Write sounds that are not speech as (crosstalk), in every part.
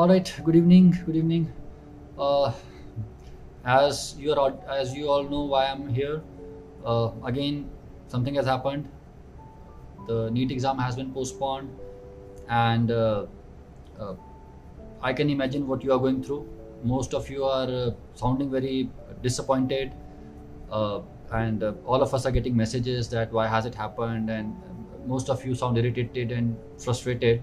All right. Good evening. Good evening. Uh, as you are, as you all know, why I'm here. Uh, again, something has happened. The NEET exam has been postponed, and uh, uh, I can imagine what you are going through. Most of you are uh, sounding very disappointed, uh, and all of us are getting messages that why has it happened, and most of you sound irritated and frustrated.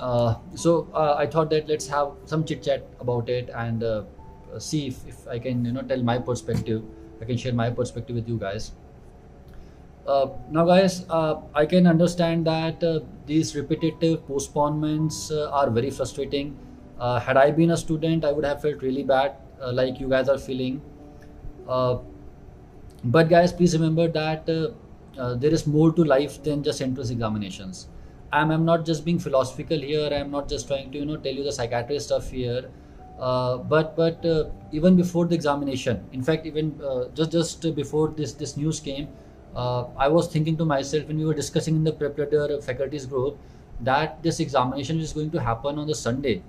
Uh, so uh, I thought that let's have some chit chat about it and uh, see if, if I can you know tell my perspective. I can share my perspective with you guys. Uh, now, guys, uh, I can understand that uh, these repetitive postponements are very frustrating. Had I been a student, I would have felt really bad, like you guys are feeling. But guys, please remember that there is more to life than just entrance examinations. I'm, I'm not just being philosophical here. I'm not just trying to you know tell you the psychiatrist stuff here. Uh, but but uh, even before the examination, in fact, even uh, just just before this this news came, uh, I was thinking to myself when we were discussing in the PrepLadder faculties group that this examination is going to happen on the Sunday.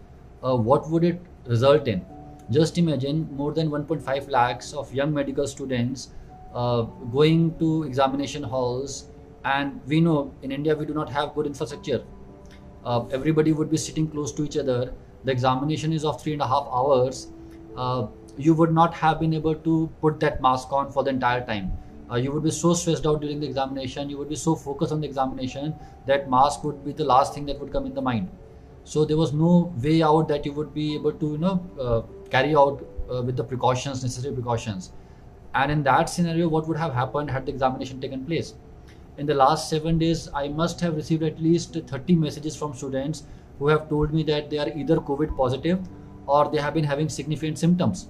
Uh, what would it result in? Just imagine more than 1.5 lakhs of young medical students uh, going to examination halls, and we know in India we do not have good infrastructure. Uh, everybody would be sitting close to each other. The examination is of three and a half hours. Uh, you would not have been able to put that mask on for the entire time. Uh, you would be so stressed out during the examination. You would be so focused on the examination that mask would be the last thing that would come in the mind. So there was no way out that you would be able to, you know, uh, carry out uh, with the precautions, necessary precautions. And in that scenario, what would have happened had the examination taken place? In the last seven days, I must have received at least 30 messages from students who have told me that they are either COVID positive or they have been having significant symptoms.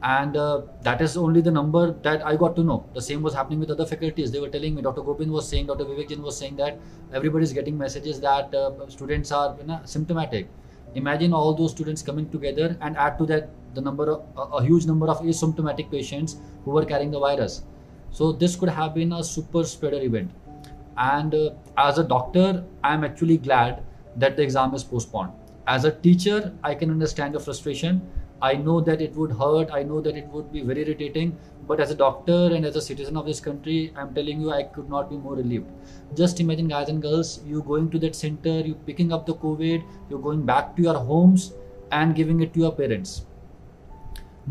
And uh, that is only the number that I got to know. The same was happening with other faculties. They were telling me, Dr. Gobind was saying, Dr. Vivek Jain was saying that everybody is getting messages that uh, students are you know, symptomatic. Imagine all those students coming together and add to that the number of a, a huge number of asymptomatic patients who were carrying the virus. So this could have been a super spreader event. And uh, as a doctor, I'm actually glad that the exam is postponed. As a teacher, I can understand the frustration. I know that it would hurt. I know that it would be very irritating. But as a doctor and as a citizen of this country, I'm telling you, I could not be more relieved. Just imagine, guys and girls, you going to that center, you picking up the COVID, you're going back to your homes and giving it to your parents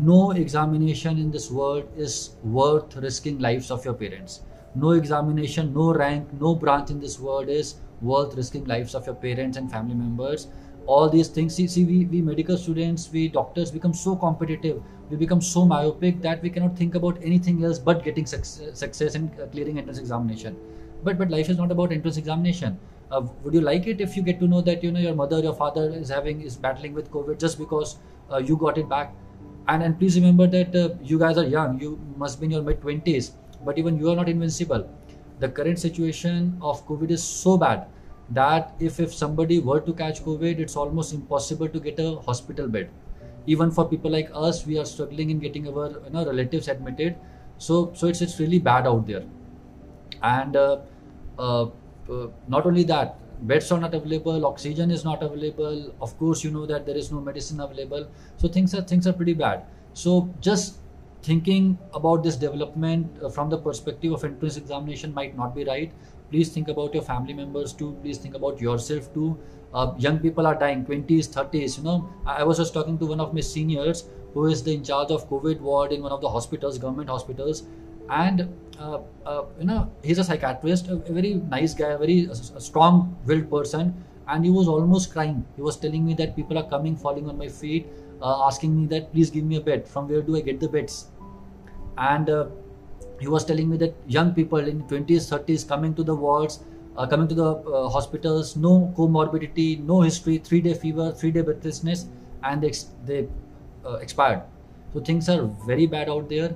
no examination in this world is worth risking lives of your parents. No examination no rank no branch in this world is worth risking lives of your parents and family members. All these things see, see we, we medical students we doctors become so competitive we become so myopic that we cannot think about anything else but getting success, success and clearing entrance examination. But but life is not about entrance examination. Uh, would you like it if you get to know that you know your mother your father is having is battling with covid just because uh, you got it back and and please remember that uh, you guys are young. You must be in your mid 20s but even you are not invincible. The current situation of covid is so bad that if if somebody were to catch covid it's almost impossible to get a hospital bed. Even for people like us we are struggling in getting our you know relatives admitted. So so it's it's really bad out there. And uh, uh, uh, not only that beds are not available oxygen is not available of course you know that there is no medicine available. So things are things are pretty bad. So just thinking about this development uh, from the perspective of entrance examination might not be right. Please think about your family members too. Please think about yourself too. Uh, young people are dying 20s 30s you know. I, I was just talking to one of my seniors who is the in charge of covid ward in one of the hospitals government hospitals and uh, uh, you know he's a psychiatrist a, a very nice guy a very uh, strong willed person. And he was almost crying. He was telling me that people are coming falling on my feet uh, asking me that please give me a bed. From where do i get the beds? And uh, he was telling me that young people in 20s 30s coming to the wards uh, coming to the hospitals no comorbidity no history three day fever three day breathlessness and they, they expired. So things are very bad out there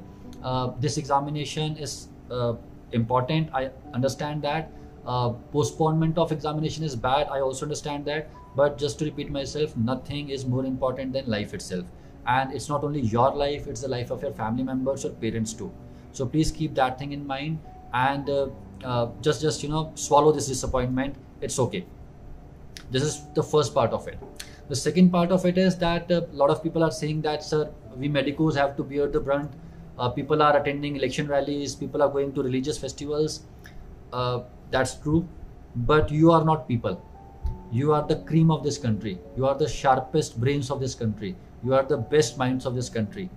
this examination is uh, important. I understand that. Uh, postponement of examination is bad. I also understand that. But just to repeat myself nothing is more important than life itself. And it's not only your life it's the life of your family members or parents too. So please keep that thing in mind. And uh, uh, just just you know swallow this disappointment. It's okay. This is the first part of it. The second part of it is that a lot of people are saying that, sir, we medicos have to bear the brunt. Uh, people are attending election rallies, people are going to religious festivals. Uh, that's true, but you are not people. You are the cream of this country. You are the sharpest brains of this country. You are the best minds of this country.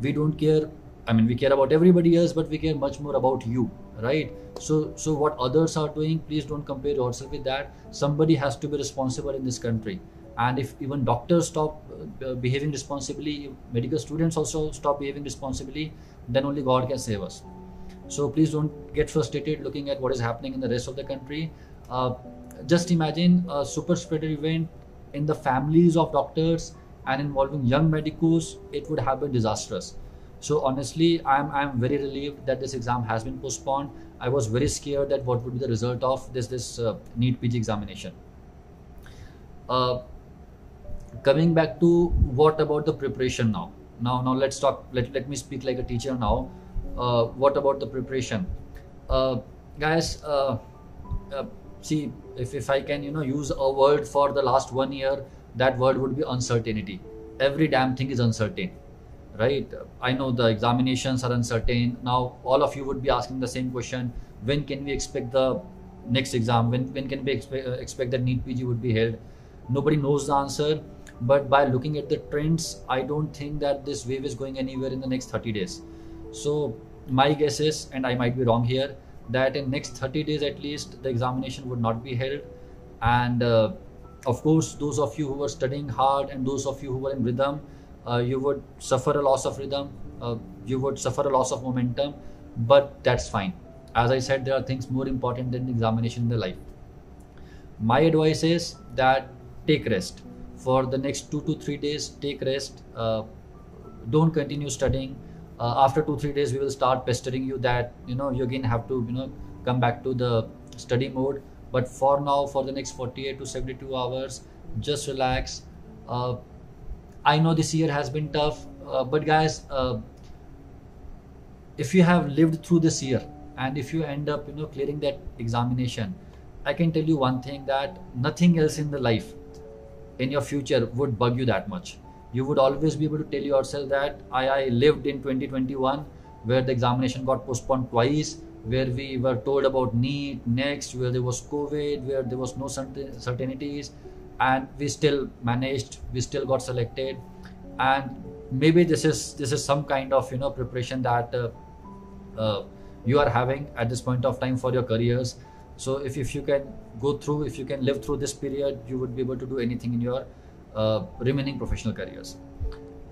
We don't care. I mean, we care about everybody else, but we care much more about you, right? So, so what others are doing, please don't compare yourself with that. Somebody has to be responsible in this country and if even doctors stop uh, behaving responsibly medical students also stop behaving responsibly then only god can save us. So please don't get frustrated looking at what is happening in the rest of the country. Uh, just imagine a super spreader event in the families of doctors and involving young medicos it would have been disastrous. So honestly i'm i'm very relieved that this exam has been postponed. I was very scared that what would be the result of this this uh, NEET PG examination. Uh, coming back to what about the preparation now? Now now let's talk let, let me speak like a teacher now. Uh, what about the preparation? Uh, guys uh, uh, see if, if i can you know use a word for the last one year that word would be uncertainty. Every damn thing is uncertain right? I know the examinations are uncertain. Now all of you would be asking the same question. When can we expect the next exam? When, when can we expect, uh, expect that NEET PG would be held? Nobody knows the answer but by looking at the trends i don't think that this wave is going anywhere in the next 30 days. So my guess is and i might be wrong here that in next 30 days at least the examination would not be held. And uh, of course those of you who were studying hard and those of you who were in rhythm uh, you would suffer a loss of rhythm uh, you would suffer a loss of momentum but that's fine. As i said there are things more important than examination in the life. My advice is that take rest for the next two to three days take rest uh, don't continue studying. Uh, after two three days we will start pestering you that you know you again have to you know come back to the study mode. But for now for the next 48 to 72 hours just relax. Uh, i know this year has been tough uh, but guys uh, if you have lived through this year and if you end up you know clearing that examination i can tell you one thing that nothing else in the life in your future would bug you that much. You would always be able to tell yourself that I, I lived in 2021 where the examination got postponed twice where we were told about NEET next where there was covid where there was no certainties and we still managed we still got selected. And maybe this is this is some kind of you know preparation that uh, uh, you are having at this point of time for your careers so if, if you can go through if you can live through this period you would be able to do anything in your uh, remaining professional careers.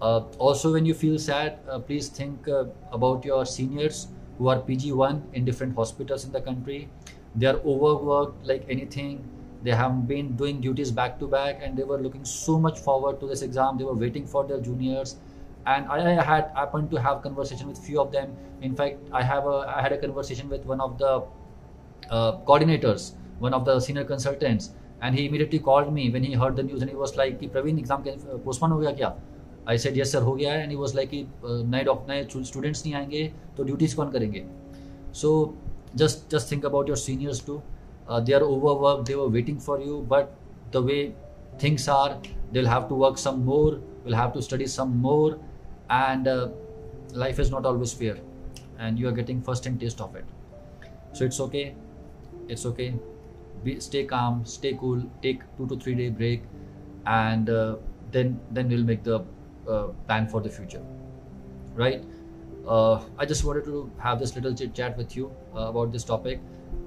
Uh, also when you feel sad uh, please think uh, about your seniors who are pg1 in different hospitals in the country. They are overworked like anything. They have been doing duties back to back and they were looking so much forward to this exam. They were waiting for their juniors. And I, I had happened to have conversation with few of them. In fact i have a i had a conversation with one of the uh, coordinators, one of the senior consultants, and he immediately called me when he heard the news and he was like कि Praveen exam postpone हो गया क्या I said yes sir हो गया है and he was like कि नए doctor नए स्टूडेंट्स नहीं आएंगे तो ड्यूटीज कौन करेंगे सो just just think about your seniors too uh, they are overworked they were waiting for you but the way things are they'll have to work some more will have to study some more and uh, life is not always fair and you are getting first hand taste of it so it's okay it's okay. Be stay calm stay cool take two to three day break and uh, then then we'll make the uh, plan for the future. Right? Uh, i just wanted to have this little chit chat with you uh, about this topic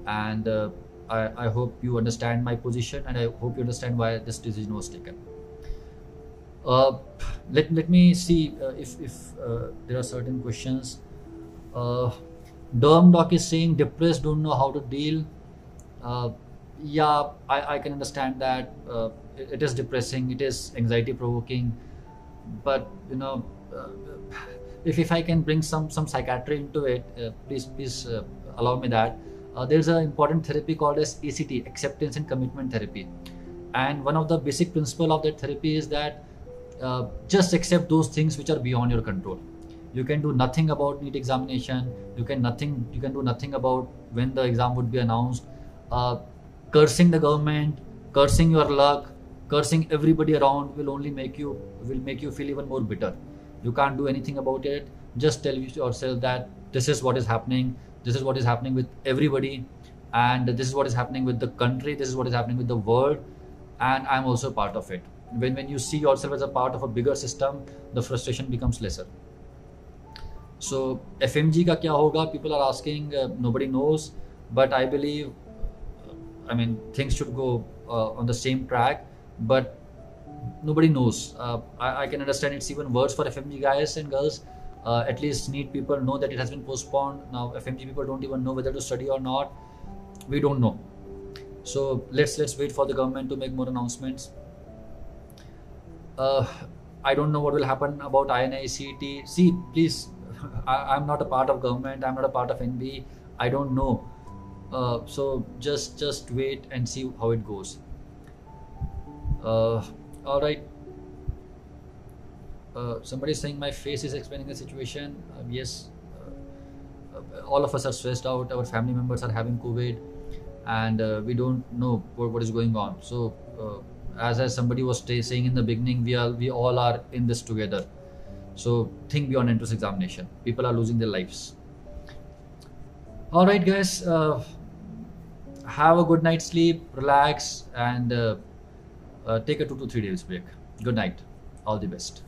and uh, I, I hope you understand my position and i hope you understand why this decision was taken. Uh, let, let me see if, if there are certain questions. Uh, Derm Doc is saying depressed, don't know how to deal uh, yeah I, I can understand that uh, it, it is depressing it is anxiety provoking but you know uh, if, if i can bring some some psychiatry into it uh, please please uh, allow me that. Uh, there's an important therapy called as ACT acceptance and commitment therapy. And one of the basic principle of that therapy is that just accept those things which are beyond your control. You can do nothing about NEET examination you can nothing you can do nothing about when the exam would be announced uh, cursing the government, cursing your luck, cursing everybody around will only make you will make you feel even more bitter. You can't do anything about it. Just tell yourself that this is what is happening this is what is happening with everybody and this is what is happening with the country this is what is happening with the world and i'm also part of it. When when you see yourself as a part of a bigger system the frustration becomes lesser. So FMG ka kya hoga? People are asking uh, nobody knows but i believe i mean things should go uh, on the same track but nobody knows. Uh, I, I, can understand it's even worse for FMG guys and girls. Uh, at least NEET people know that it has been postponed. Now FMG people don't even know whether to study or not. We don't know. So let's let's wait for the government to make more announcements. Uh, I don't know what will happen about INI CET. See, please, (laughs) I, am not a part of government. I'm not a part of NB. I don't know. Uh, so just just wait and see how it goes. Uh, all right. Uh, somebody is saying my face is explaining the situation. Uh, yes, uh, uh, all of us are stressed out. Our family members are having COVID, and uh, we don't know what, what is going on. So, uh, as as somebody was saying in the beginning, we are we all are in this together. So think beyond entrance examination. People are losing their lives. All right, guys. Have a good night's sleep, relax, and uh, take a two to three days break. Good night. All the best.